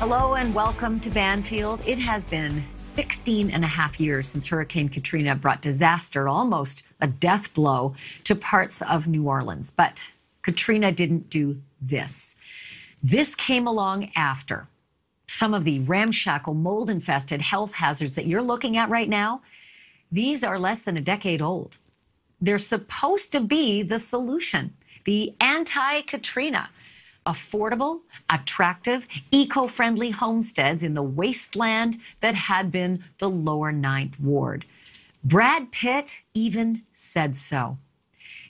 Hello and welcome to Banfield. It has been 16 and a half years since Hurricane Katrina brought disaster, almost a death blow, to parts of New Orleans. But Katrina didn't do this. This came along after some of the ramshackle, mold infested health hazards that you're looking at right now. These are less than a decade old. They're supposed to be the solution, the anti Katrina affordable, attractive, eco friendly homesteads in the wasteland that had been the lower Ninth Ward. Brad Pitt even said so.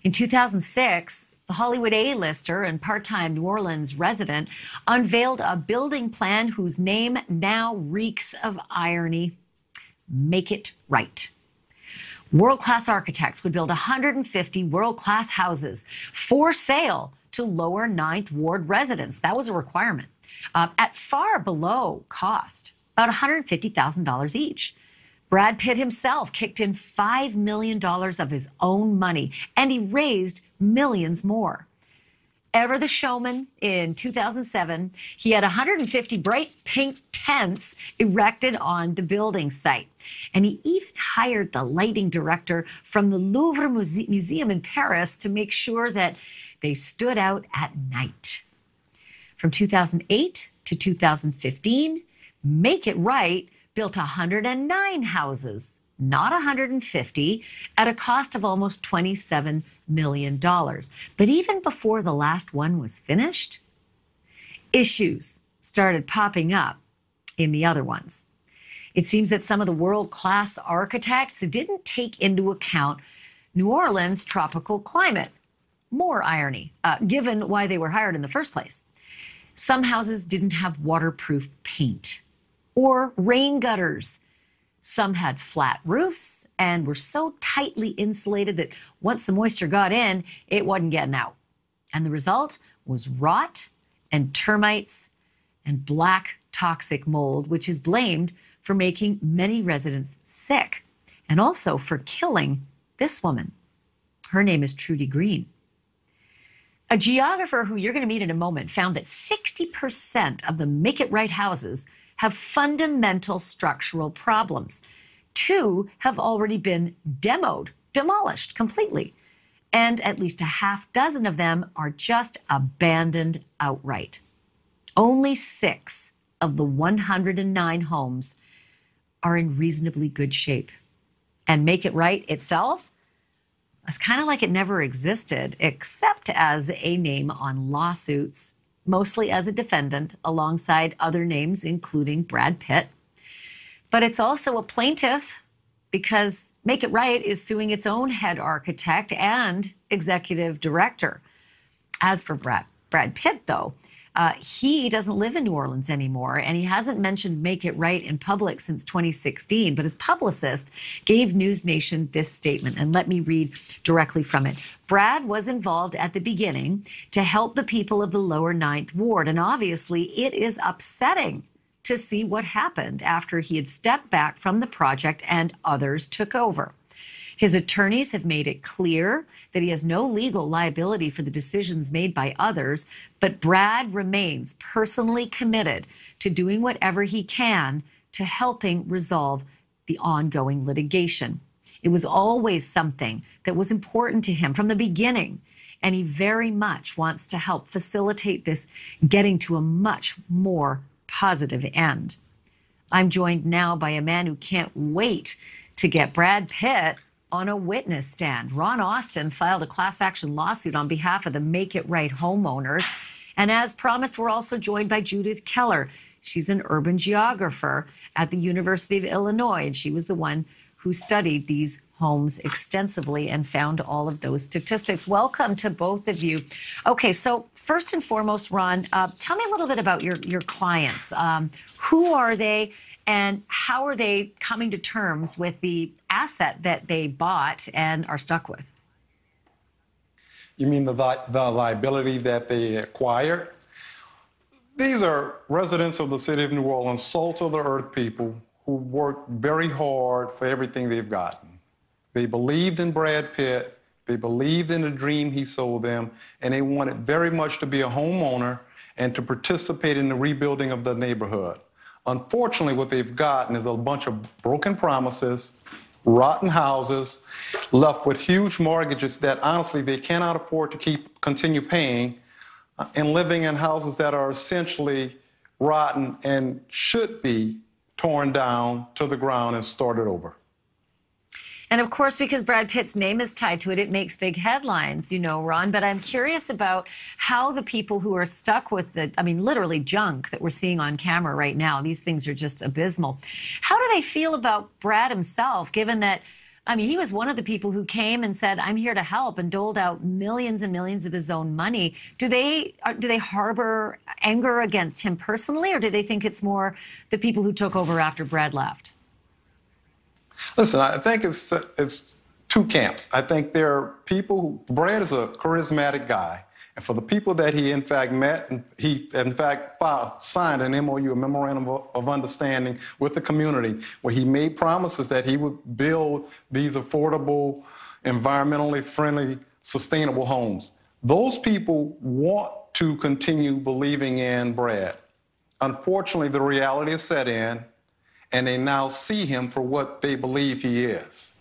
In 2006, the Hollywood A-lister and part-time New Orleans resident unveiled a building plan whose name now reeks of irony. Make it right. World class architects would build 150 world class houses for sale to lower Ninth Ward residents. That was a requirement uh, at far below cost, about $150,000 each. Brad Pitt himself kicked in $5 million of his own money, and he raised millions more. Ever the showman, in 2007, he had 150 bright pink tents erected on the building site. And he even hired the lighting director from the Louvre Muse- Museum in Paris to make sure that they stood out at night. From 2008 to 2015, Make It Right built 109 houses, not 150, at a cost of almost $27 million. But even before the last one was finished, issues started popping up in the other ones. It seems that some of the world class architects didn't take into account New Orleans' tropical climate more irony, uh, given why they were hired in the first place. Some houses didn't have waterproof paint or rain gutters. Some had flat roofs and were so tightly insulated that once the moisture got in, it wasn't getting out. And the result was rot and termites and black toxic mold, which is blamed for making many residents sick and also for killing this woman. Her name is Trudy Green. A geographer who you're going to meet in a moment found that 60% of the Make It Right houses have fundamental structural problems. Two have already been demoed, demolished completely. And at least a half dozen of them are just abandoned outright. Only six of the 109 homes are in reasonably good shape. And Make It Right itself it's kind of like it never existed, except as a name on lawsuits, mostly as a defendant, alongside other names, including Brad Pitt. But it's also a plaintiff because Make It Right is suing its own head architect and executive director. As for Brad, Brad Pitt, though, uh, he doesn't live in New Orleans anymore, and he hasn't mentioned Make It Right in public since 2016. But his publicist gave News Nation this statement, and let me read directly from it. Brad was involved at the beginning to help the people of the lower Ninth Ward, and obviously it is upsetting to see what happened after he had stepped back from the project and others took over. His attorneys have made it clear that he has no legal liability for the decisions made by others, but Brad remains personally committed to doing whatever he can to helping resolve the ongoing litigation. It was always something that was important to him from the beginning, and he very much wants to help facilitate this getting to a much more positive end. I'm joined now by a man who can't wait to get Brad Pitt on a witness stand. Ron Austin filed a class action lawsuit on behalf of the Make It Right homeowners. And as promised, we're also joined by Judith Keller. She's an urban geographer at the University of Illinois, and she was the one who studied these homes extensively and found all of those statistics. Welcome to both of you. Okay, so first and foremost, Ron, uh, tell me a little bit about your, your clients. Um, who are they? And how are they coming to terms with the asset that they bought and are stuck with? You mean the, the liability that they acquired? These are residents of the city of New Orleans, salt of the earth people who worked very hard for everything they've gotten. They believed in Brad Pitt, they believed in the dream he sold them, and they wanted very much to be a homeowner and to participate in the rebuilding of the neighborhood. Unfortunately, what they've gotten is a bunch of broken promises, rotten houses, left with huge mortgages that honestly they cannot afford to keep continue paying, uh, and living in houses that are essentially rotten and should be torn down to the ground and started over. And of course, because Brad Pitt's name is tied to it, it makes big headlines, you know, Ron. But I'm curious about how the people who are stuck with the, I mean, literally junk that we're seeing on camera right now, these things are just abysmal. How do they feel about Brad himself, given that? I mean, he was one of the people who came and said, "I'm here to help," and doled out millions and millions of his own money. Do they uh, do they harbor anger against him personally, or do they think it's more the people who took over after Brad left? Listen, I think it's it's two camps. I think there are people who Brad is a charismatic guy. And for the people that he in fact met, and he in fact filed, signed an MOU, a memorandum of understanding with the community, where he made promises that he would build these affordable, environmentally friendly, sustainable homes. Those people want to continue believing in Brad. Unfortunately, the reality is set in, and they now see him for what they believe he is.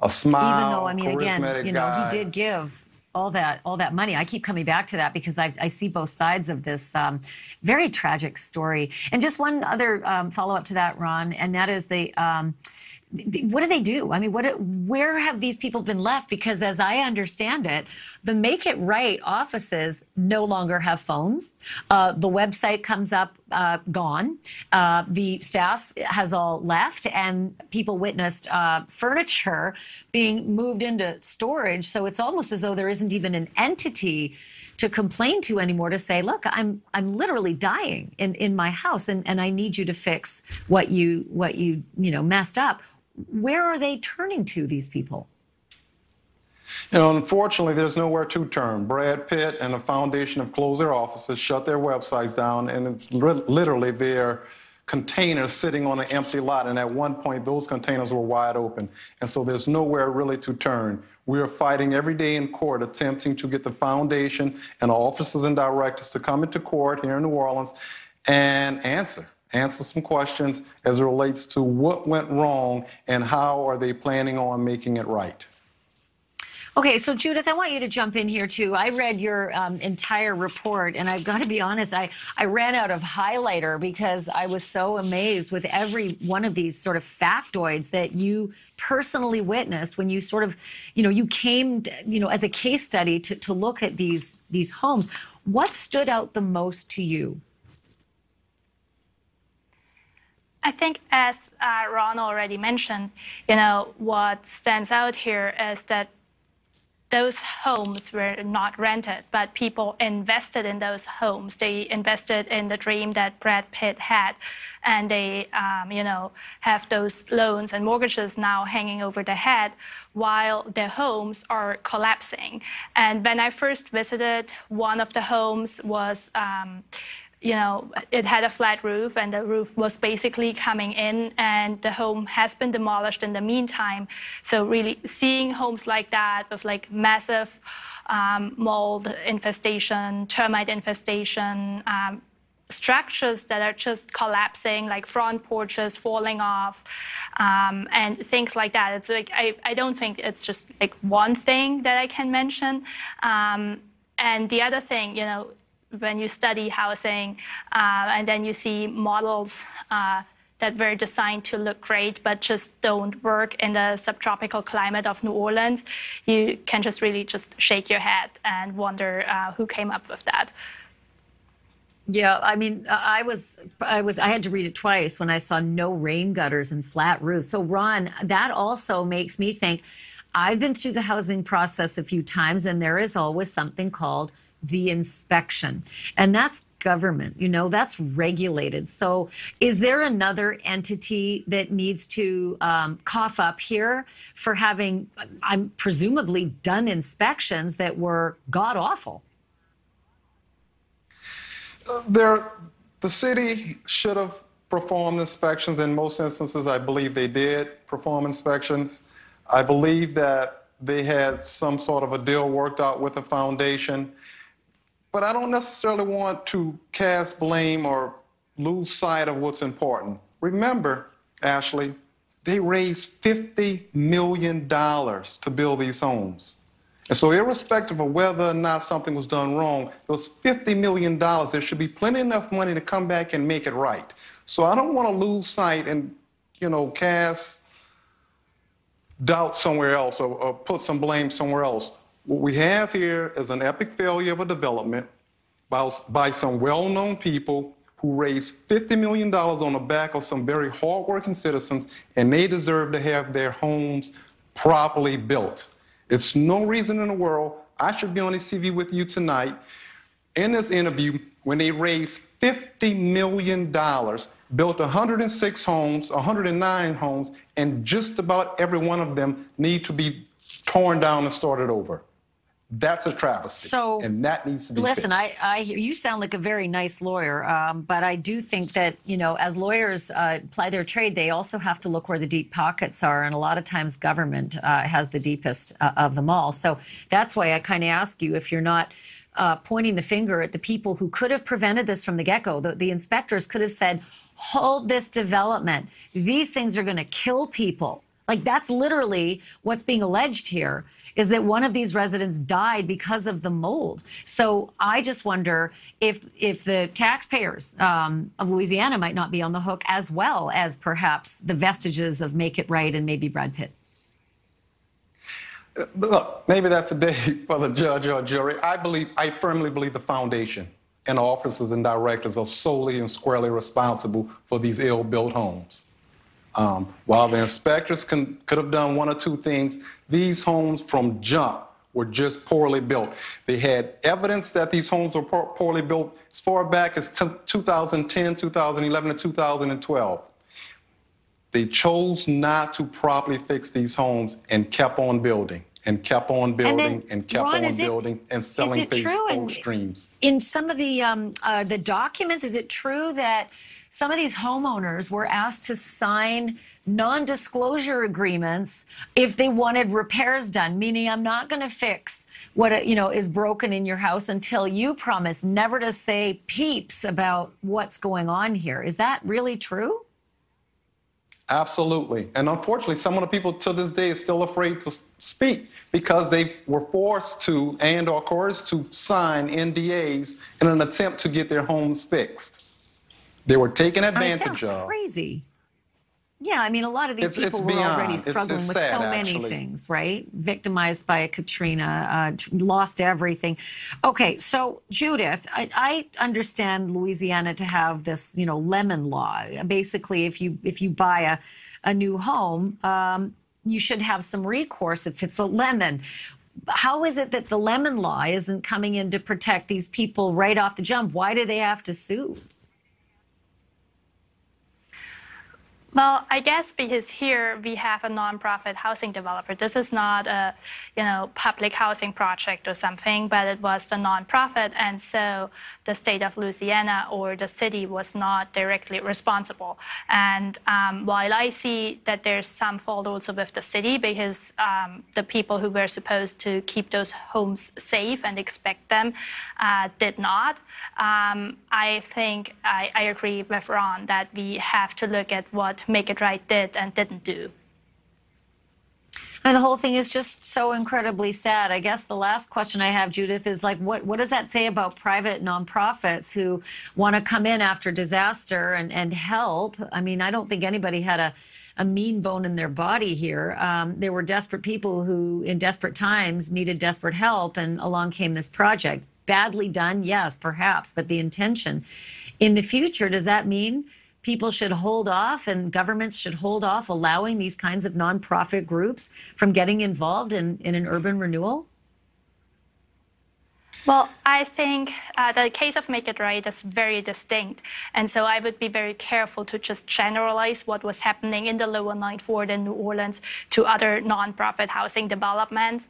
A smile, Even though, I mean, again, you know, guy. he did give all that all that money. I keep coming back to that because I, I see both sides of this um, very tragic story. And just one other um, follow up to that, Ron, and that is the. Um, what do they do? I mean, what? Where have these people been left? Because as I understand it, the Make It Right offices no longer have phones. Uh, the website comes up uh, gone. Uh, the staff has all left, and people witnessed uh, furniture being moved into storage. So it's almost as though there isn't even an entity to complain to anymore to say, look, I'm I'm literally dying in, in my house and, and I need you to fix what you what you you know messed up where are they turning to, these people? You know, unfortunately, there's nowhere to turn. Brad Pitt and the foundation have closed their offices, shut their websites down, and it's literally their containers sitting on an empty lot. And at one point, those containers were wide open. And so there's nowhere really to turn. We are fighting every day in court, attempting to get the foundation and officers and directors to come into court here in New Orleans and answer answer some questions as it relates to what went wrong and how are they planning on making it right. Okay, so Judith, I want you to jump in here too. I read your um, entire report, and I've got to be honest, I, I ran out of highlighter because I was so amazed with every one of these sort of factoids that you personally witnessed when you sort of, you know, you came, you know, as a case study to, to look at these these homes. What stood out the most to you? I think as uh, Ron already mentioned, you know, what stands out here is that those homes were not rented, but people invested in those homes. They invested in the dream that Brad Pitt had, and they, um, you know, have those loans and mortgages now hanging over their head while their homes are collapsing. And when I first visited, one of the homes was. Um, you know, it had a flat roof and the roof was basically coming in and the home has been demolished in the meantime. So really seeing homes like that with like massive um, mold infestation, termite infestation, um, structures that are just collapsing, like front porches falling off, um, and things like that. It's like I, I don't think it's just like one thing that I can mention. Um, and the other thing, you know, when you study housing uh, and then you see models uh, that were designed to look great but just don't work in the subtropical climate of New Orleans, you can just really just shake your head and wonder uh, who came up with that. Yeah, I mean, I was, I was, I had to read it twice when I saw no rain gutters and flat roofs. So, Ron, that also makes me think. I've been through the housing process a few times, and there is always something called the inspection. And that's government, you know, that's regulated. So is there another entity that needs to um, cough up here for having, I'm presumably done inspections that were god awful? There, the city should have performed inspections. In most instances, I believe they did perform inspections. I believe that they had some sort of a deal worked out with the foundation but I don't necessarily want to cast blame or lose sight of what's important. Remember, Ashleigh, they raised $50 million to build these homes. And so, irrespective of whether or not something was done wrong, those $50 million, there should be plenty enough money to come back and make it right. So, I don't want to lose sight and, you know, cast doubt somewhere else or, or put some blame somewhere else. What we have here is an epic failure of a development by, by some well known people who raised $50 million on the back of some very hardworking citizens, and they deserve to have their homes properly built. It's no reason in the world I should be on this TV with you tonight in this interview when they raised $50 million, built 106 homes, 109 homes, and just about every one of them need to be torn down and started over. That's a travesty. So, and that needs to be Listen, fixed. I, I hear you sound like a very nice lawyer, um, but I do think that you know, as lawyers uh, ply their trade, they also have to look where the deep pockets are, and a lot of times government uh, has the deepest uh, of them all. So that's why I kind of ask you if you're not. Uh, pointing the finger at the people who could have prevented this from the get go. The, the inspectors could have said, hold this development. These things are going to kill people. Like, that's literally what's being alleged here is that one of these residents died because of the mold. So I just wonder if if the taxpayers um, of Louisiana might not be on the hook as well as perhaps the vestiges of Make It Right and maybe Brad Pitt. Look, maybe that's a day for the judge or jury. I believe, I firmly believe the foundation and officers and directors are solely and squarely responsible for these ill-built homes. Um, while the inspectors can, could have done one or two things, these homes from jump were just poorly built. They had evidence that these homes were poor, poorly built as far back as 2010, 2011, and 2012. They chose not to properly fix these homes and kept on building and kept on building and, and kept Ron, on it, building and selling these old in, streams. In some of the um, uh, the documents, is it true that some of these homeowners were asked to sign non-disclosure agreements if they wanted repairs done? Meaning, I'm not going to fix what you know is broken in your house until you promise never to say peeps about what's going on here. Is that really true? Absolutely. And unfortunately, some of the people to this day are still afraid to speak because they were forced to and or coerced to sign NDAs in an attempt to get their homes fixed. They were taken advantage I mean, of. Crazy. Yeah, I mean, a lot of these It's- people it's were beyond. already struggling it's with sad, so many actually. things, right? Victimized by Katrina, uh, lost everything. Okay, so Judith, I, I understand Louisiana to have this, you know, lemon law. Basically, if you if you buy a a new home, um, you should have some recourse if it's a lemon. How is it that the lemon law isn't coming in to protect these people right off the jump? Why do they have to sue? Well, I guess because here we have a nonprofit housing developer. This is not a, you know, public housing project or something, but it was the nonprofit, and so the state of Louisiana or the city was not directly responsible. And um, while I see that there's some fault also with the city because um, the people who were supposed to keep those homes safe and expect them uh, did not, um, I think I, I agree with Ron that we have to look at what Make It Right did and didn't do. And the whole thing is just so incredibly sad. I guess the last question I have, Judith, is like, what, what does that say about private nonprofits who want to come in after disaster and, and help? I mean, I don't think anybody had a, a mean bone in their body here. Um, there were desperate people who, in desperate times, needed desperate help, and along came this project. Badly done, yes, perhaps, but the intention. In the future, does that mean people should hold off and governments should hold off allowing these kinds of nonprofit groups from getting involved in, in an urban renewal? Well, I think uh, the case of Make It Right is very distinct. And so I would be very careful to just generalize what was happening in the lower Ninth Ward in New Orleans to other nonprofit housing developments.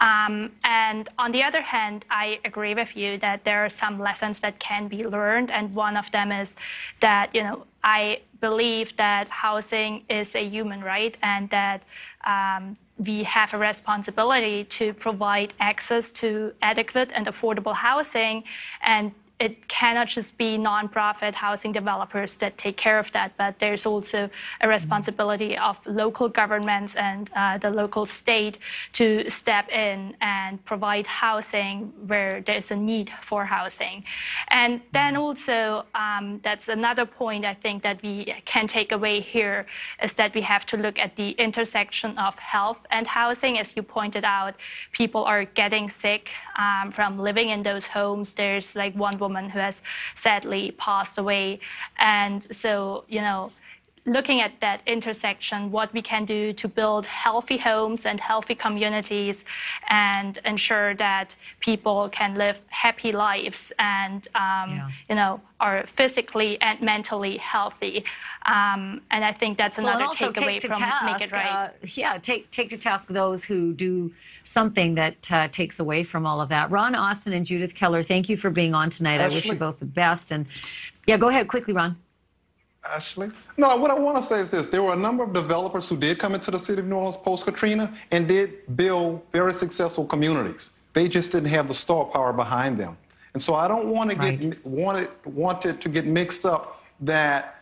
Um, and on the other hand, I agree with you that there are some lessons that can be learned. And one of them is that, you know, I believe that housing is a human right and that um, we have a responsibility to provide access to adequate and affordable housing and it cannot just be nonprofit housing developers that take care of that, but there's also a responsibility of local governments and uh, the local state to step in and provide housing where there's a need for housing. And then also, um, that's another point I think that we can take away here is that we have to look at the intersection of health and housing. As you pointed out, people are getting sick um, from living in those homes. There's like one woman woman who has sadly passed away. And so, you know, looking at that intersection, what we can do to build healthy homes and healthy communities and ensure that people can live happy lives and, um, Yeah. you know, are physically and mentally healthy. Um, and I think that's another and also takeaway take to from task, Make It Right. uh, yeah, take take to task those who do something that uh, takes away from all of that. Ron Austin and Judith Keller, thank you for being on tonight. I wish you both the best. And yeah, go ahead quickly, Ron. Ashleigh? No, what I want to say is this. There were a number of developers who did come into the city of New Orleans post-Katrina and did build very successful communities. They just didn't have the star power behind them. And so I don't want to Right. get want it, want it to get mixed up that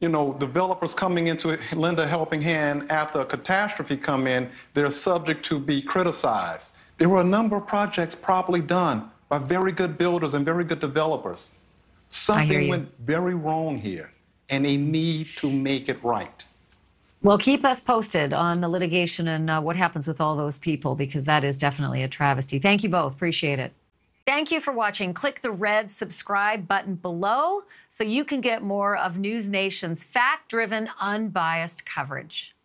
you know, developers coming into lend a helping hand after a catastrophe come in, they're subject to be criticized. There were a number of projects properly done by very good builders and very good developers. Something went very wrong here, and they need to make it right. Well, keep us posted on the litigation and uh, what happens with all those people because that is definitely a travesty. Thank you both. Appreciate it. Thank you for watching. Click the red subscribe button below so you can get more of News Nation's fact driven, unbiased coverage.